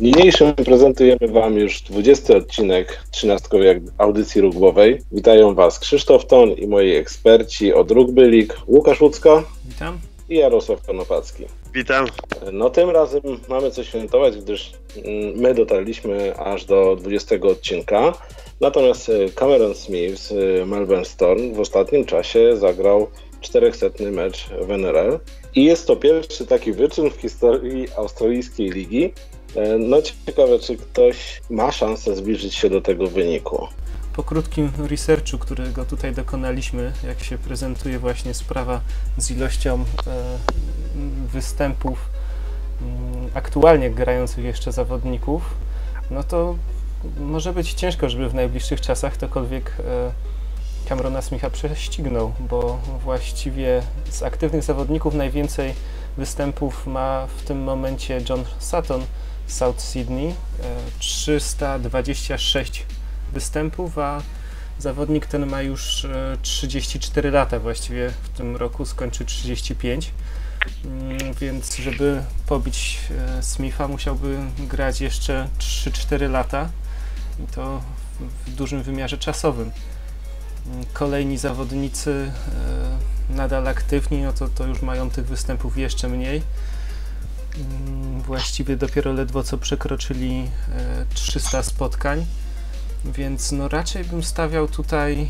Niniejszym prezentujemy Wam już 20 odcinek 13 audycji rugbowej. Witają Was Krzysztof Ton i moi eksperci od Rugby League, Łukasz Łucko Witam. i Jarosław Konopacki. Witam. No tym razem mamy co świętować, gdyż mm, my dotarliśmy aż do 20 odcinka. Natomiast e, Cameron Smith z e, Melbourne Storm w ostatnim czasie zagrał 400 mecz w NRL i jest to pierwszy taki wyczyn w historii australijskiej ligi. E, No ciekawe, czy ktoś ma szansę zbliżyć się do tego wyniku. Po krótkim researchu, którego tutaj dokonaliśmy, jak się prezentuje właśnie sprawa z ilością e, występów mm, aktualnie grających jeszcze zawodników, no to może być ciężko, żeby w najbliższych czasach ktokolwiek e, Camerona Smitha prześcignął, bo właściwie z aktywnych zawodników najwięcej występów ma w tym momencie John Sutton South Sydney, e, 326 występów, a zawodnik ten ma już e, 34 lata, właściwie w tym roku skończy 35. Mm, Więc żeby pobić e, Smitha musiałby grać jeszcze 3-4 lata i to w- dużym wymiarze czasowym. Mm, Kolejni zawodnicy e, nadal aktywni, no to, to już mają tych występów jeszcze mniej. Mm, Właściwie dopiero ledwo co przekroczyli e, 300 spotkań, więc no raczej bym stawiał tutaj e,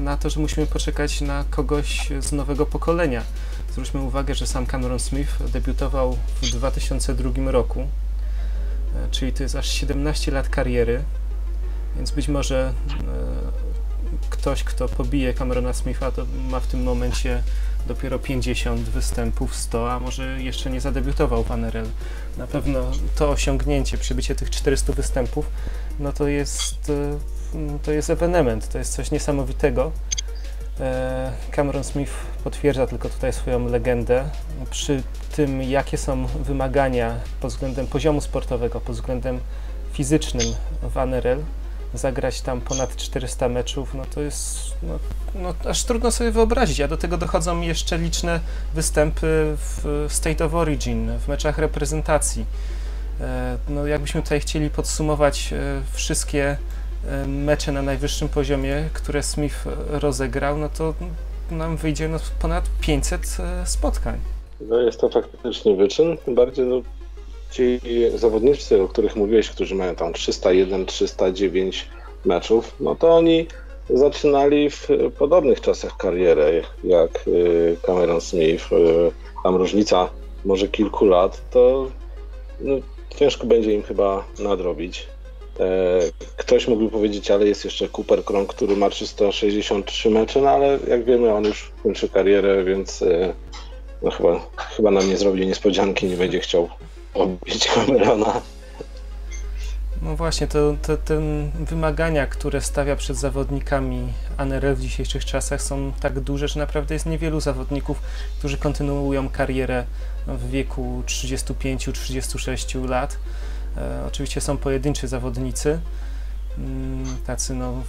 na to, że musimy poczekać na kogoś z nowego pokolenia. Zwróćmy uwagę, że sam Cameron Smith debiutował w 2002 roku, e, czyli to jest aż 17 lat kariery, więc być może e, ktoś, kto pobije Camerona Smitha, to ma w tym momencie dopiero 50 występów, 100, a może jeszcze nie zadebiutował w NRL. Na pewno to osiągnięcie, przybycie tych 400 występów, no to jest, e, mm, to jest ewenement, to jest coś niesamowitego. E, Cameron Smith potwierdza tylko tutaj swoją legendę. Przy tym, jakie są wymagania pod względem poziomu sportowego, pod względem fizycznym w NRL, zagrać tam ponad 400 meczów, no to jest no, no, aż trudno sobie wyobrazić, a do tego dochodzą jeszcze liczne występy w State of Origin, w meczach reprezentacji. E, No, jakbyśmy tutaj chcieli podsumować e, wszystkie e, mecze na najwyższym poziomie, które Smith rozegrał, no to nam wyjdzie no, ponad 500 e, spotkań. No jest to faktycznie wyczyn, bardziej no, ci zawodnicy, o których mówiłeś, którzy mają tam 301, 309 meczów, no to oni zaczynali w podobnych czasach kariery jak y, Cameron Smith. y, Tam różnica może kilku lat, to no, ciężko będzie im chyba nadrobić. E, Ktoś mógłby powiedzieć, ale jest jeszcze Cooper Cronk, który ma 363 mecze, no ale jak wiemy, on już kończy karierę, więc y, no chyba, chyba nam nie zrobi niespodzianki, nie będzie chciał obić Camerona. No właśnie, to, to te wymagania, które stawia przed zawodnikami ANRL w dzisiejszych czasach są tak duże, że naprawdę jest niewielu zawodników, którzy kontynuują karierę w wieku 35-36 lat. E, oczywiście są pojedynczy zawodnicy, mm, tacy no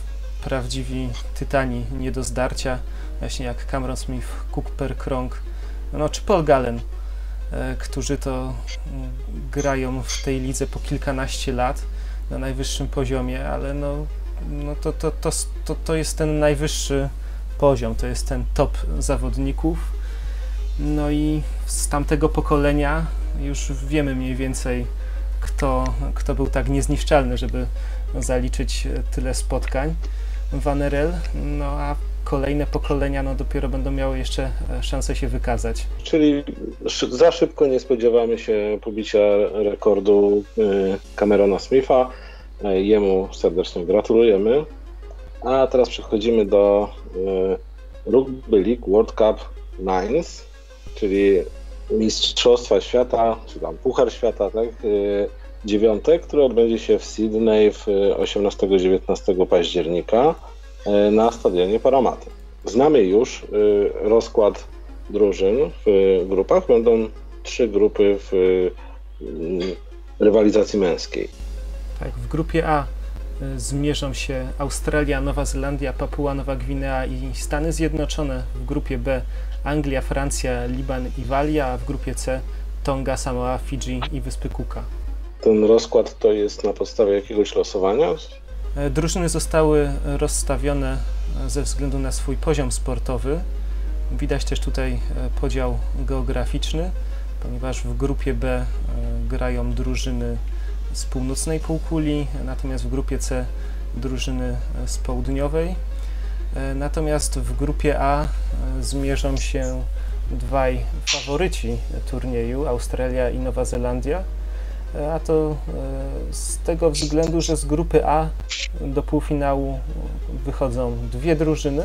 prawdziwi tytani nie do zdarcia, właśnie jak Cameron Smith, Cooper Cronk, no czy Paul Gallen, którzy to mm, grają w tej lidze po kilkanaście lat na najwyższym poziomie, ale no, no to, to, to, to, to jest ten najwyższy poziom, to jest ten top zawodników. No i z tamtego pokolenia już wiemy mniej więcej, kto, kto był tak niezniszczalny, żeby zaliczyć e, tyle spotkań w NRL. No a kolejne pokolenia no, dopiero będą miały jeszcze e, szansę się wykazać. Czyli za szybko nie spodziewamy się pobicia rekordu y, Camerona Smitha. E, Jemu serdecznie gratulujemy. A teraz przechodzimy do Rugby League World Cup Nines, czyli Mistrzostwa Świata, czy tam Puchar Świata, tak? które odbędzie się w Sydney w y, 18-19 października na stadionie Paramaty. Znamy już y, rozkład drużyn w grupach. Będą trzy grupy w y, rywalizacji męskiej. Tak, w grupie A y, zmierzą się Australia, Nowa Zelandia, Papua Nowa Gwinea i Stany Zjednoczone. W grupie B Anglia, Francja, Liban i Walia, a w grupie C Tonga, Samoa, Fidżi i Wyspy Cooka. ten rozkład to jest na podstawie jakiegoś losowania? E, drużyny zostały rozstawione e, ze względu na swój poziom sportowy. Widać też tutaj e, podział geograficzny, ponieważ w grupie B grają drużyny z północnej półkuli, natomiast w grupie C drużyny z południowej. Natomiast w grupie A zmierzą się dwaj faworyci turnieju, Australia i Nowa Zelandia a to e, z tego względu, że z grupy A do półfinału wychodzą dwie drużyny,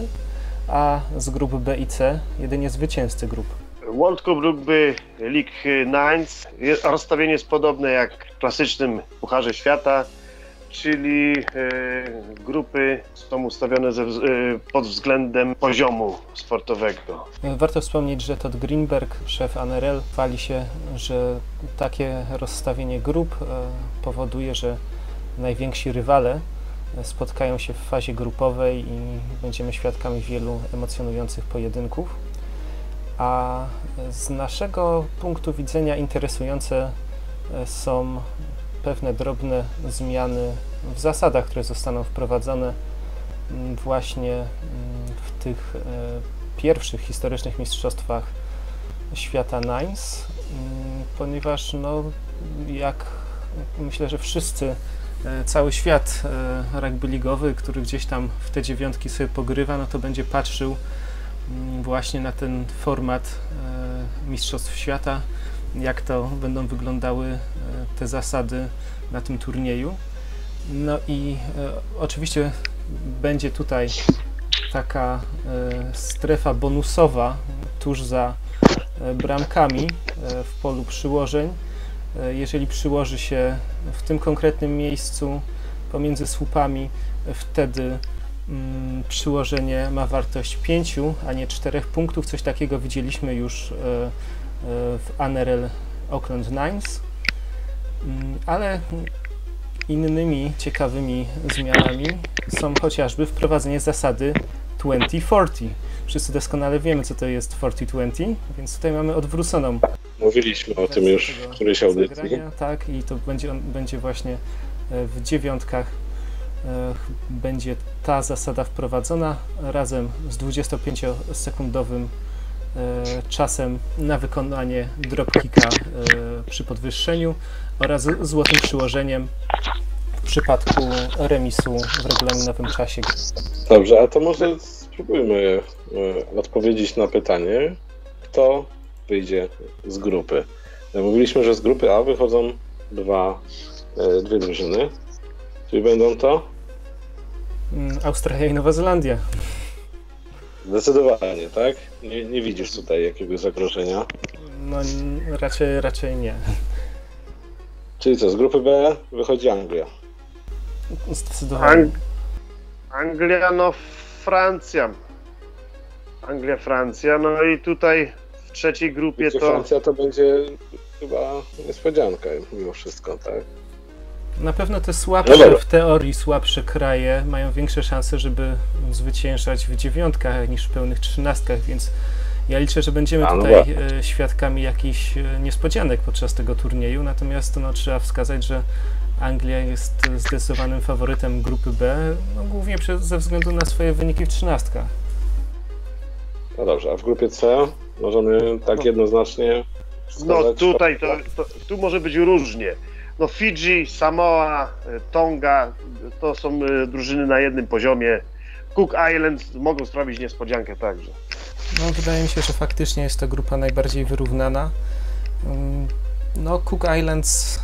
a z grupy B i C jedynie zwycięzcy grup. World Cup Rugby League Nines rozstawienie jest podobne jak w klasycznym Pucharze Świata czyli e, grupy są ustawione e, pod względem poziomu sportowego. Warto wspomnieć, że Todd Greenberg, szef ANRL, chwali się, że takie rozstawienie grup e, powoduje, że najwięksi rywale spotkają się w fazie grupowej i będziemy świadkami wielu emocjonujących pojedynków. A z naszego punktu widzenia interesujące są pewne drobne zmiany w zasadach, które zostaną wprowadzone mm, właśnie mm, w tych e, pierwszych historycznych mistrzostwach świata Nines, mm, ponieważ no, jak myślę, że wszyscy, e, cały świat e, rugby ligowy, który gdzieś tam w te dziewiątki sobie pogrywa, no to będzie patrzył właśnie na ten format Mistrzostw Świata jak to będą wyglądały e, te zasady na tym turnieju. No i e, oczywiście będzie tutaj taka e, strefa bonusowa tuż za bramkami w polu przyłożeń. Jeżeli przyłoży się w tym konkretnym miejscu pomiędzy słupami, wtedy mm, przyłożenie ma wartość 5, a nie 4 punktów. Coś takiego widzieliśmy już w ANRL Oakland Nines, mm, ale innymi ciekawymi zmianami są chociażby wprowadzenie zasady 2040. Wszyscy doskonale wiemy, co to jest 40-20, więc tutaj mamy odwróconą. Mówiliśmy o tym już w którejś audycji. Tak, i to będzie, będzie właśnie e, w dziewiątkach e, będzie ta zasada wprowadzona razem z 25-sekundowym E, czasem na wykonanie dropkicka e, przy podwyższeniu oraz złotym przyłożeniem w przypadku remisu w regulaminowym czasie Dobrze, a to może spróbujmy e, odpowiedzieć na pytanie, kto wyjdzie z grupy. Mówiliśmy, że z grupy A wychodzą dwa, dwie drużyny. Czyli będą to? Mm, Australia i Nowa Zelandia. Zdecydowanie, tak? Nie, nie widzisz tutaj jakiegoś zagrożenia? No raczej, raczej nie. Czyli co, z grupy B wychodzi Anglia? Zdecydowanie. Ang Anglia, no Francja. Anglia, Francja, no i tutaj w trzeciej grupie to... Francja to będzie chyba niespodzianka mimo wszystko, tak? Na pewno te słabsze, no w teorii słabsze kraje mają większe szanse, żeby zwyciężać w dziewiątkach niż w pełnych trzynastkach, więc ja liczę, że będziemy no tutaj e, świadkami jakichś e, niespodzianek podczas tego turnieju, natomiast no, trzeba wskazać, że Anglia jest zdecydowanym faworytem grupy B, no, głównie ze względu na swoje wyniki w trzynastkach. No dobrze, a w grupie C możemy tak no. jednoznacznie. No tutaj to, to, tu może być różnie. No Fidżi, Samoa, e, Tonga to są e, drużyny na jednym poziomie. Cook Islands mogą sprawić niespodziankę także. No, wydaje mi się, że faktycznie jest to grupa najbardziej wyrównana. Mm, no, Cook Islands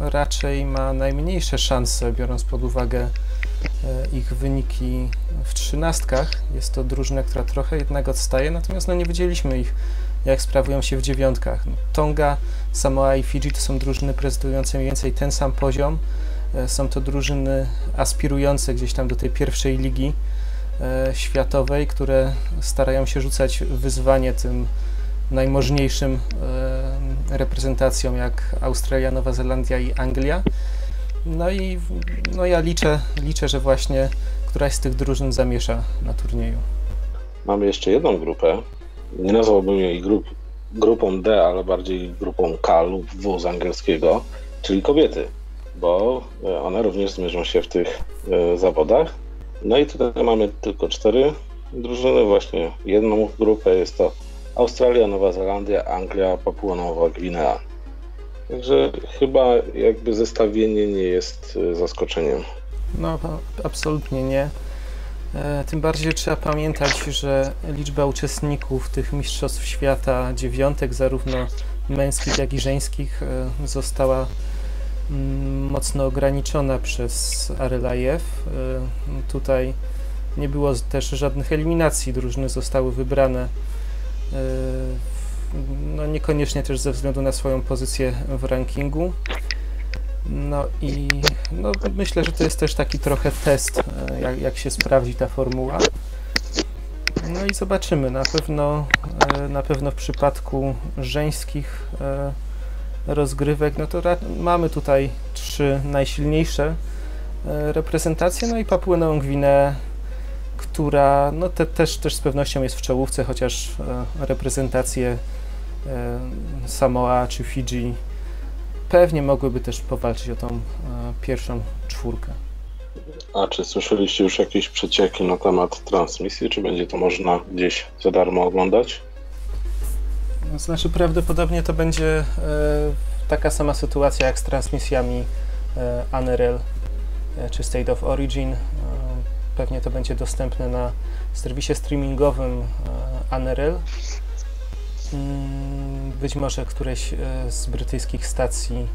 e, raczej ma najmniejsze szanse, biorąc pod uwagę ich wyniki w trzynastkach. Jest to drużyna, która trochę jednak odstaje, natomiast no, nie widzieliśmy ich jak sprawują się w dziewiątkach. Tonga, Samoa i Fidżi to są drużyny prezentujące mniej więcej ten sam poziom. E, są to drużyny aspirujące gdzieś tam do tej pierwszej ligi e, światowej, które starają się rzucać wyzwanie tym najmożniejszym e, reprezentacjom jak Australia, Nowa Zelandia i Anglia. No i no ja liczę, liczę, że właśnie któraś z tych drużyn zamiesza na turnieju. Mamy jeszcze jedną grupę, nie nazwałbym jej grup, grupą D, ale bardziej grupą K lub W z angielskiego. czyli kobiety, bo one również zmierzą się w tych zawodach. No i tutaj mamy tylko cztery drużyny, właśnie jedną grupę jest to Australia, Nowa Zelandia, Anglia, Papua Nowa Gwinea. Także chyba jakby zestawienie nie jest zaskoczeniem. No, absolutnie nie. E, tym bardziej trzeba pamiętać, że liczba uczestników tych Mistrzostw Świata dziewiątek, zarówno męskich, jak i żeńskich, e, została mm, mocno ograniczona przez Arelajew. E, tutaj nie było też żadnych eliminacji, drużyny zostały wybrane no niekoniecznie też ze względu na swoją pozycję w rankingu. No i no, myślę, że to jest też taki trochę test, e, jak, jak się sprawdzi ta formuła. No i zobaczymy. Na pewno, e, na pewno w przypadku żeńskich e, rozgrywek, no to mamy tutaj trzy najsilniejsze reprezentacje, no i Papuę Nową która no te, też, też z pewnością jest w czołówce, chociaż reprezentacje Samoa czy Fidżi pewnie mogłyby też powalczyć o tą e, pierwszą czwórkę. A czy słyszeliście już jakieś przecieki na temat transmisji? Czy będzie to można gdzieś za darmo oglądać? Znaczy, prawdopodobnie to będzie e, taka sama sytuacja jak z transmisjami e, ANRL e, czy State of Origin. E, pewnie to będzie dostępne na serwisie streamingowym e. Mm, być może któreś e, z brytyjskich stacji,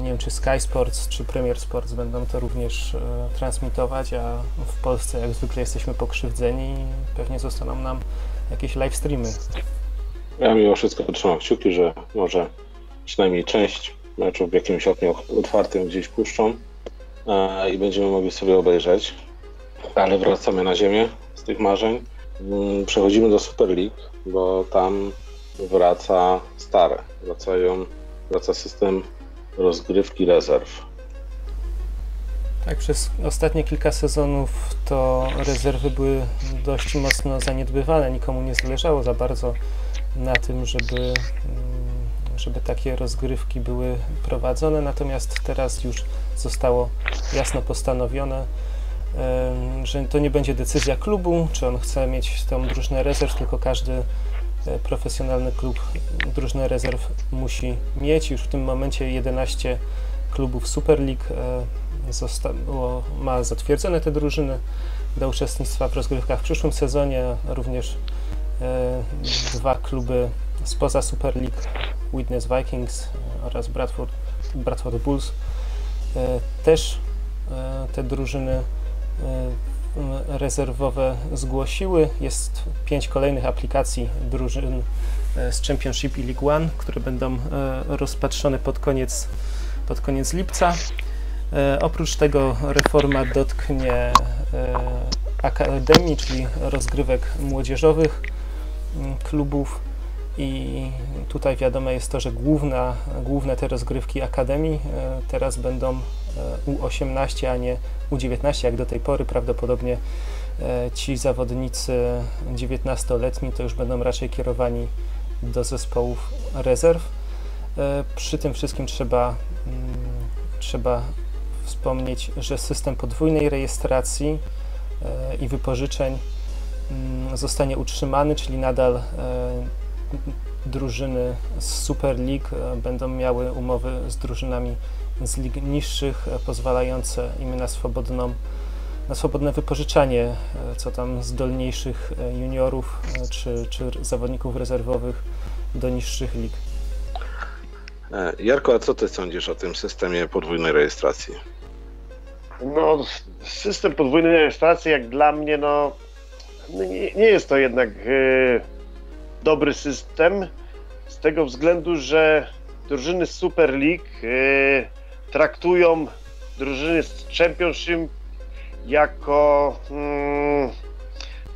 nie wiem czy Sky Sports czy Premier Sports będą to również e, transmitować, a w Polsce jak zwykle jesteśmy pokrzywdzeni i pewnie zostaną nam jakieś live streamy. Ja mimo wszystko trzymam kciuki, że może przynajmniej część meczów w jakimś oknie otwartym gdzieś puszczą e, i będziemy mogli sobie obejrzeć. Ale wracamy na ziemię z tych marzeń. Mm, przechodzimy do Super League, bo tam wraca stare. Wracają, wraca system rozgrywki rezerw. Tak, przez ostatnie kilka sezonów to rezerwy były dość mocno zaniedbywane. Nikomu nie zależało za bardzo na tym, żeby, mm, żeby takie rozgrywki były prowadzone. Natomiast teraz już zostało jasno postanowione, że to nie będzie decyzja klubu, czy on chce mieć tą drużynę rezerw, tylko każdy profesjonalny klub drużynę rezerw musi mieć. Już w tym momencie 11 klubów Super League e, zostało, ma zatwierdzone te drużyny do uczestnictwa w rozgrywkach w przyszłym sezonie. Również e, dwa kluby spoza Super League, Witness Vikings oraz Bradford, Bradford Bulls. Też te drużyny rezerwowe zgłosiły. Jest pięć kolejnych aplikacji drużyn e, z Championship i League One, które będą e, rozpatrzone pod koniec, pod koniec lipca. E, oprócz tego reforma dotknie akademii, czyli rozgrywek młodzieżowych klubów i tutaj wiadome jest to, że główna, główne te rozgrywki akademii teraz będą U18, a nie U19, jak do tej pory. Prawdopodobnie e, ci zawodnicy 19-letni to już będą raczej kierowani do zespołów rezerw. E, przy tym wszystkim trzeba, mm, trzeba wspomnieć, że system podwójnej rejestracji e, i wypożyczeń mm, zostanie utrzymany, czyli nadal drużyny z Super League będą miały umowy z drużynami z lig niższych, e, pozwalające im na swobodną na swobodne wypożyczanie, e, co tam zdolniejszych e, juniorów czy, czy zawodników rezerwowych do niższych lig. Jarko, a co ty sądzisz o tym systemie podwójnej rejestracji? No, system podwójnej rejestracji, jak dla mnie, no, nie, nie jest to jednak dobry system, z tego względu, że drużyny Super League traktują drużyny z Championship jako mm,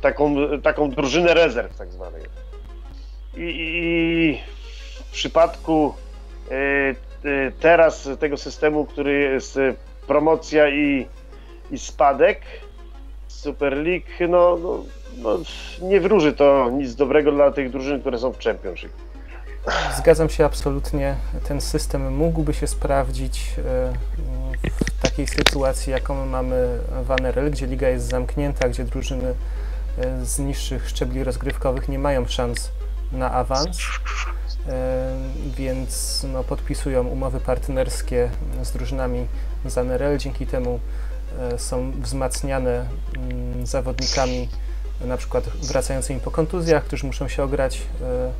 taką, taką drużynę rezerw tak zwanej. I, i w przypadku y, y, teraz tego systemu, który jest promocja i, i spadek Super League, no, no, no, nie wróży to nic dobrego dla tych drużyn, które są w Championship. Zgadzam się absolutnie. Ten system mógłby się sprawdzić w takiej sytuacji, jaką mamy w ANRL, gdzie liga jest zamknięta, gdzie drużyny z niższych szczebli rozgrywkowych nie mają szans na awans, więc no, podpisują umowy partnerskie z drużynami z ANRL. Dzięki temu e, są wzmacniane mm, zawodnikami na przykład wracającymi po kontuzjach, którzy muszą się ograć e,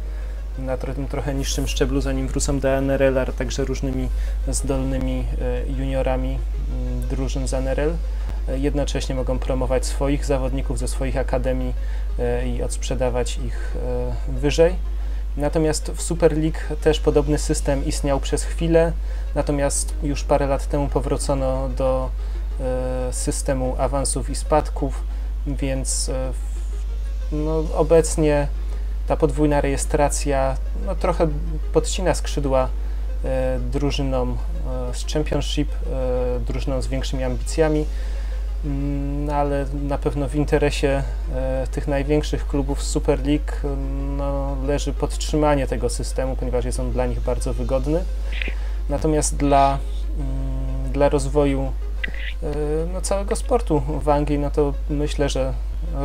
na tym trochę niższym szczeblu, zanim wrócą do ANRL, a także różnymi zdolnymi e, juniorami mm, drużyn z ANRL. Jednocześnie mogą promować swoich zawodników ze swoich akademii i odsprzedawać ich wyżej. Natomiast w Super League też podobny system istniał przez chwilę, natomiast już parę lat temu powrócono do e, systemu awansów i spadków, więc e, no, obecnie ta podwójna rejestracja no, trochę podcina skrzydła e, drużynom z Championship, drużynom z większymi ambicjami. Mm, no, ale na pewno w interesie e, tych największych klubów Super League no, leży podtrzymanie tego systemu, ponieważ jest on dla nich bardzo wygodny. Natomiast dla, mm, dla rozwoju e, no, całego sportu w Anglii, no to myślę, że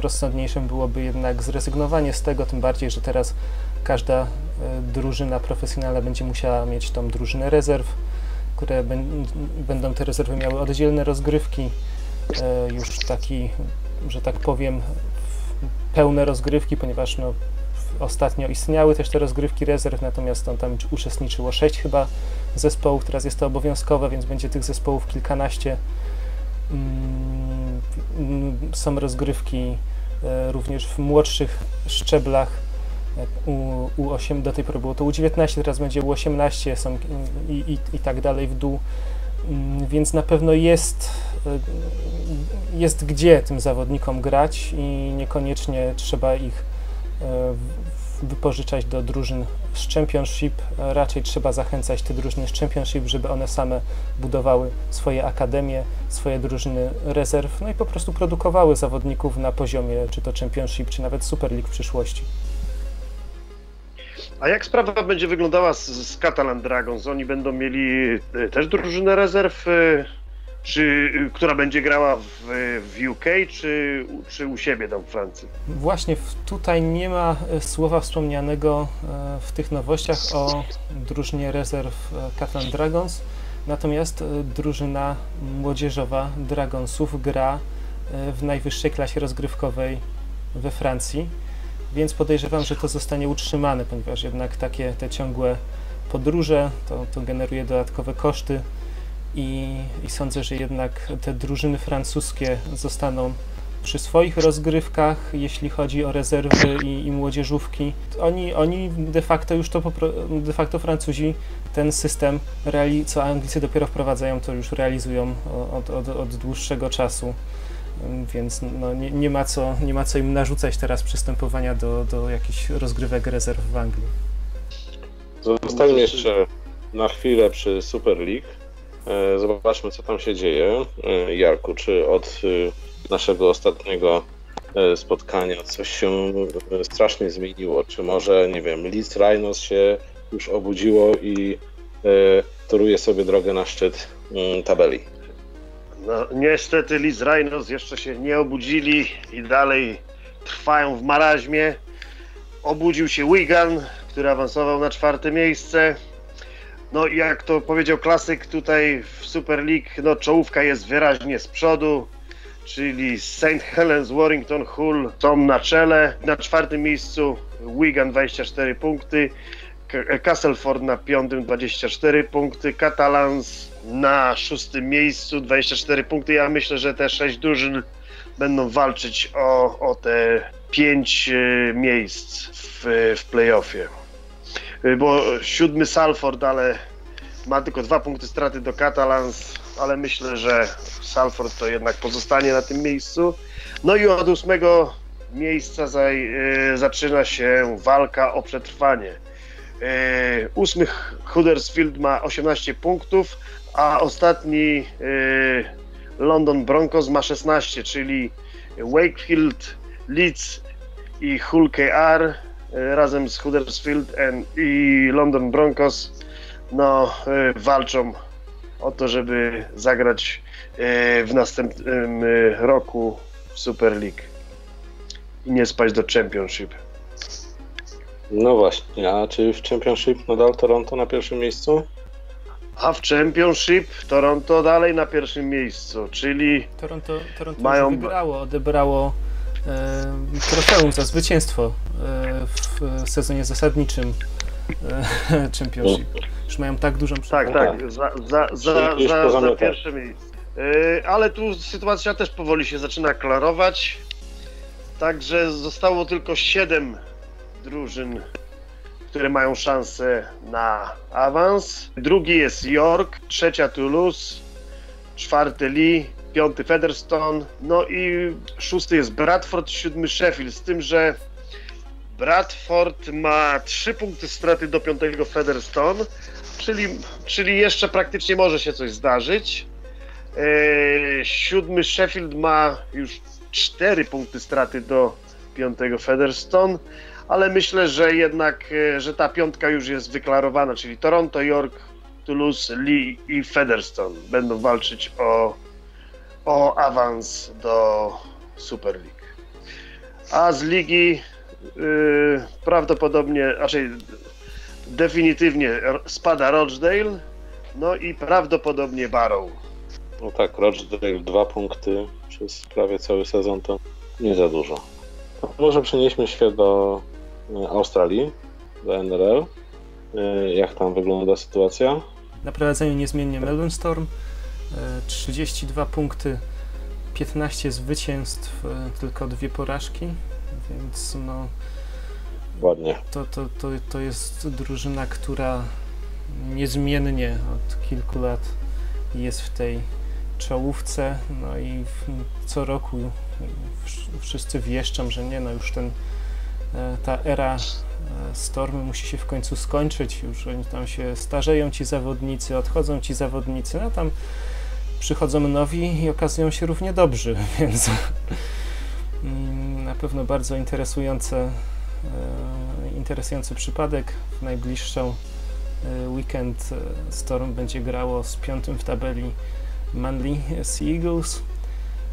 rozsądniejszym byłoby jednak zrezygnowanie z tego, tym bardziej, że teraz każda e, drużyna profesjonalna będzie musiała mieć tą drużynę rezerw, które będą te rezerwy miały oddzielne rozgrywki, E, już taki, że tak powiem, pełne rozgrywki, ponieważ no, ostatnio istniały też te rozgrywki rezerw, natomiast tam uczestniczyło sześć chyba zespołów, teraz jest to obowiązkowe, więc będzie tych zespołów kilkanaście. Mm, są rozgrywki e, również w młodszych szczeblach. U, U8 do tej pory było to U19, teraz będzie U18 są i, i, i tak dalej w dół. Mm, więc na pewno jest, e, jest gdzie tym zawodnikom grać i niekoniecznie trzeba ich e, wypożyczać do drużyn z Championship. Raczej trzeba zachęcać te drużyny z Championship, żeby one same budowały swoje akademie, swoje drużyny rezerw, no i po prostu produkowały zawodników na poziomie czy to Championship, czy nawet Super League w przyszłości. A jak sprawa będzie wyglądała z, z Catalan Dragons? Oni będą mieli e, też drużynę rezerw, e, czy, która będzie grała w, w UK, czy, czy u siebie tam w Francji? Właśnie tutaj nie ma e, słowa wspomnianego w tych nowościach o drużynie rezerw Catalan Dragons, natomiast drużyna młodzieżowa Dragonsów gra w najwyższej klasie rozgrywkowej we Francji. Więc podejrzewam, że to zostanie utrzymane, ponieważ jednak takie te ciągłe podróże to, to generuje dodatkowe koszty i, i sądzę, że jednak te drużyny francuskie zostaną przy swoich rozgrywkach, jeśli chodzi o rezerwy i, i młodzieżówki. Oni, oni de facto już to, de facto Francuzi ten system, reali, co Anglicy dopiero wprowadzają, to już realizują od, od, od dłuższego czasu więc no, nie, nie, ma co, nie ma co im narzucać teraz przystępowania do, do jakichś rozgrywek rezerw w Anglii. Zostańmy jeszcze na chwilę przy Super League. E, zobaczmy, co tam się dzieje. E, Jarku, czy od e, naszego ostatniego spotkania coś się strasznie zmieniło? Czy może, nie wiem, Leeds Rhinos się już obudziło i toruje sobie drogę na szczyt mm, tabeli? No, niestety Liz Rhinos jeszcze się nie obudzili i dalej trwają w maraźmie. Obudził się Wigan, który awansował na czwarte miejsce. No jak to powiedział klasyk tutaj w Super League, no czołówka jest wyraźnie z przodu, czyli St. Helens, Warrington, Hull są na czele. Na czwartym miejscu Wigan 24 punkty, Castleford na piątym 24 punkty, Catalans na szóstym miejscu 24 punkty. Ja myślę, że te sześć drużyn będą walczyć o, o te pięć e, miejsc w, w playoffie. E, bo siódmy Salford, ale ma tylko dwa punkty straty do Catalans, ale myślę, że Salford to jednak pozostanie na tym miejscu. No i od ósmego miejsca zaj, e, zaczyna się walka o przetrwanie. Ósmy Huddersfield ma 18 punktów, a ostatni y, London Broncos ma 16, czyli Wakefield, Leeds i Hull KR razem z Huddersfield i London Broncos no, walczą o to, żeby zagrać w następnym roku w Super League i nie spać do Championship. No właśnie, a czy w Championship nadal Toronto na pierwszym miejscu? A w Championship Toronto dalej na pierwszym miejscu, czyli Toronto, Toronto mają... wygrało, odebrało e, trofeum za zwycięstwo e, w sezonie zasadniczym e, Championship. Już mają tak dużą Tak, tak, za, za, za, za, za pierwsze miejsce. Ale tu sytuacja też powoli się zaczyna klarować. Także zostało tylko 7 drużyn, które mają szansę na awans. Drugi jest York, trzecia Toulouse, czwarty Lee, piąty Featherstone, no i szósty jest Bradford, siódmy Sheffield, z tym, że Bradford ma trzy punkty straty do piątego Featherstone, czyli, czyli jeszcze praktycznie może się coś zdarzyć. Eee, siódmy Sheffield ma już cztery punkty straty do piątego Featherstone, ale myślę, że jednak, e, że ta piątka już jest wyklarowana, czyli Toronto, York, Toulouse, Lee i Featherstone będą walczyć o, o awans do Super League. A z ligi prawdopodobnie, raczej definitywnie spada Rochdale, no i prawdopodobnie Barrow. No tak, Rochdale dwa punkty przez prawie cały sezon to nie za dużo. To może przenieśmy się do e, Australii, do NRL. E, jak tam wygląda sytuacja? Na prowadzeniu niezmiennie Melbourne Storm. 32 e, punkty, 15 zwycięstw, tylko dwie porażki, więc no. Ładnie. To, to, to, to jest drużyna, która niezmiennie od kilku lat jest w tej czołówce, no i co roku wszyscy wieszczą, że nie, no już ten, e, ta era e, Stormy musi się w końcu skończyć, już oni tam się starzeją ci zawodnicy, odchodzą ci zawodnicy, no tam przychodzą nowi i okazują się równie dobrzy, więc mm, na pewno bardzo interesujące, e, interesujący przypadek. W najbliższą weekend Storm będzie grało z piątym w tabeli Manly Sea Eagles.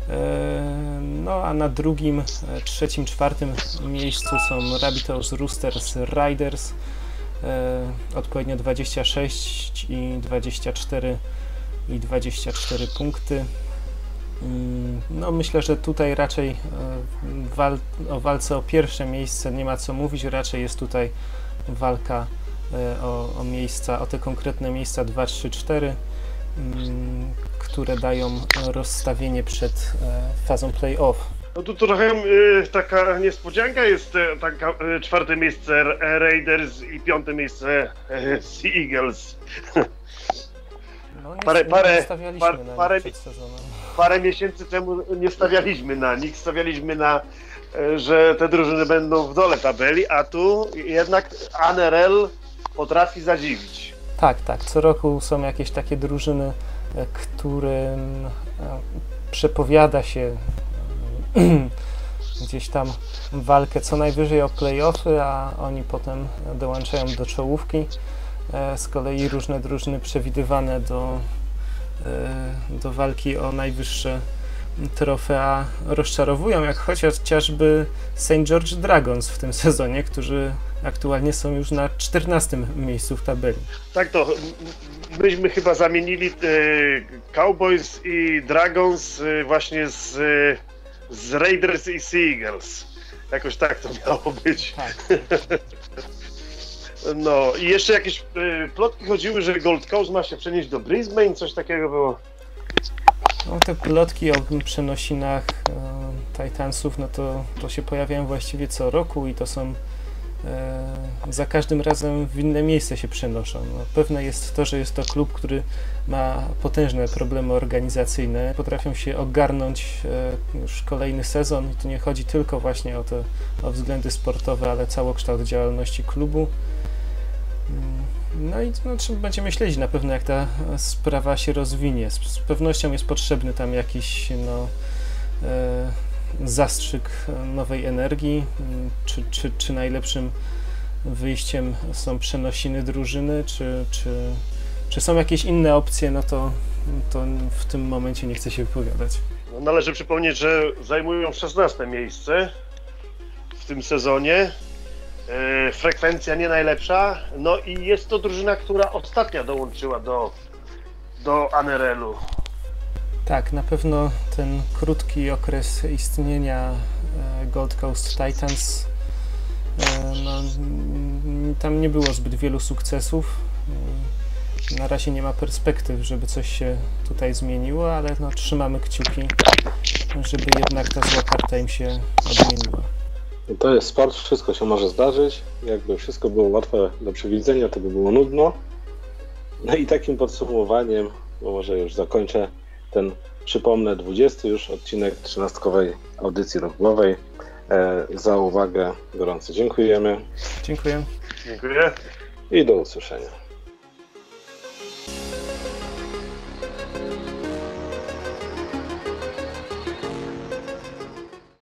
E, no a na drugim, e, trzecim, czwartym miejscu są Rabbitohs, Roosters, Riders. E, odpowiednio 26 i 24 i 24 punkty. Mm, no myślę, że tutaj raczej wal o walce o pierwsze miejsce nie ma co mówić, raczej jest tutaj walka o, o miejsca, o te konkretne miejsca 2, 3, 4 które dają rozstawienie przed e, fazą playoff. No tu trochę y, taka niespodzianka jest y, taka, y, czwarte miejsce Raiders i piąte miejsce Sea Eagles. No, nie, parę, parę, parę, parę, parę miesięcy temu nie stawialiśmy na nich, stawialiśmy na że te drużyny będą w dole tabeli, a tu jednak ANRL potrafi zadziwić. Tak, tak. Co roku są jakieś takie drużyny którym e, przepowiada się gdzieś tam walkę co najwyżej o playoffy, a oni potem dołączają do czołówki. E, z kolei różne drużyny przewidywane do, e, do walki o najwyższe trofea rozczarowują, jak chociażby St. George Dragons w tym sezonie, którzy aktualnie są już na 14 miejscu w tabeli. Tak to, myśmy chyba zamienili e, Cowboys i Dragons e, właśnie z, e, z Raiders i Seagulls. Jakoś tak to miało być. Tak. No i jeszcze jakieś plotki chodziły, że Gold Coast ma się przenieść do Brisbane, coś takiego było. No te plotki o przenosinach e, Titansów, no to, to się pojawiają właściwie co roku i to są e, za każdym razem w inne miejsce się przenoszą. No, pewne jest to, że jest to klub, który ma potężne problemy organizacyjne, potrafią się ogarnąć e, już kolejny sezon i tu nie chodzi tylko właśnie o te o względy sportowe, ale całokształt działalności klubu. No i no, trzeba będziemy śledzić na pewno, jak ta sprawa się rozwinie. Z, z pewnością jest potrzebny tam jakiś no, e, zastrzyk nowej energii, czy, czy, czy najlepszym wyjściem są przenosiny drużyny, czy, czy, czy są jakieś inne opcje, no to, to w tym momencie nie chcę się wypowiadać. No, należy przypomnieć, że zajmują 16 miejsce w tym sezonie. E, frekwencja nie najlepsza. No i jest to drużyna, która ostatnia dołączyła do, do Anerelu. Tak, na pewno ten krótki okres istnienia e, Gold Coast Titans, e, no, tam nie było zbyt wielu sukcesów. Na razie nie ma perspektyw, żeby coś się tutaj zmieniło, ale no, trzymamy kciuki, żeby jednak ta zła im się odmieniła. To jest sport, wszystko się może zdarzyć. Jakby wszystko było łatwe do przewidzenia, to by było nudno. No i takim podsumowaniem, bo może już zakończę ten, przypomnę, 20 już odcinek trzynastkowej audycji rogłowej. E, za uwagę gorąco dziękujemy Dziękuję. Dziękuję. i do usłyszenia.